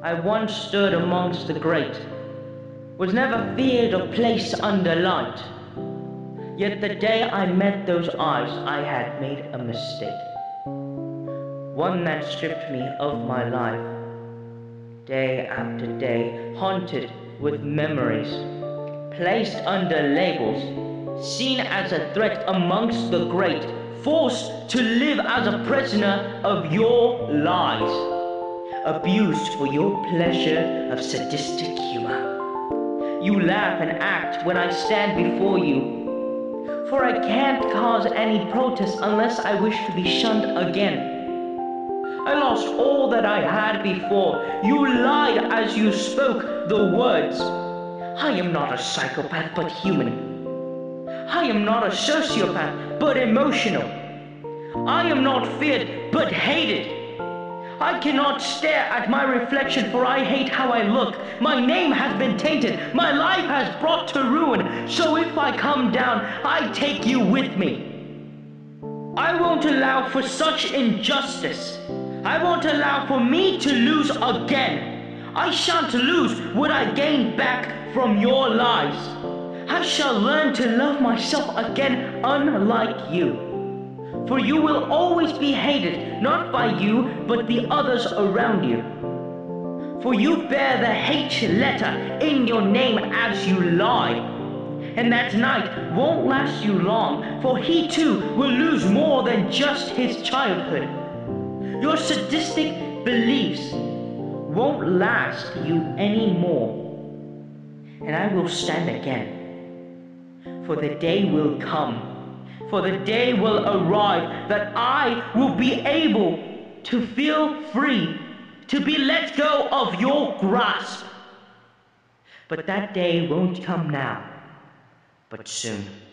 I once stood amongst the great, was never feared or placed under light. Yet the day I met those eyes, I had made a mistake. One that stripped me of my life. Day after day, haunted with memories, placed under labels, seen as a threat amongst the great, forced to live as a prisoner of your lies, abused for your pleasure of sadistic humor. You laugh and act when I stand before you for I can't cause any protest unless I wish to be shunned again. I lost all that I had before. You lied as you spoke the words. I am not a psychopath but human. I am not a sociopath but emotional. I am not feared but hated. I cannot stare at my reflection for I hate how I look. My name has been tainted. My life has brought to ruin. So if I come down, I take you with me. I won't allow for such injustice. I won't allow for me to lose again. I shan't lose what I gained back from your lies. I shall learn to love myself again unlike you. For you will always be hated, not by you, but the others around you. For you bear the hate letter in your name as you lie. And that night won't last you long, for he too will lose more than just his childhood. Your sadistic beliefs won't last you anymore. And I will stand again, for the day will come for the day will arrive that I will be able to feel free, to be let go of your grasp. But that day won't come now, but soon.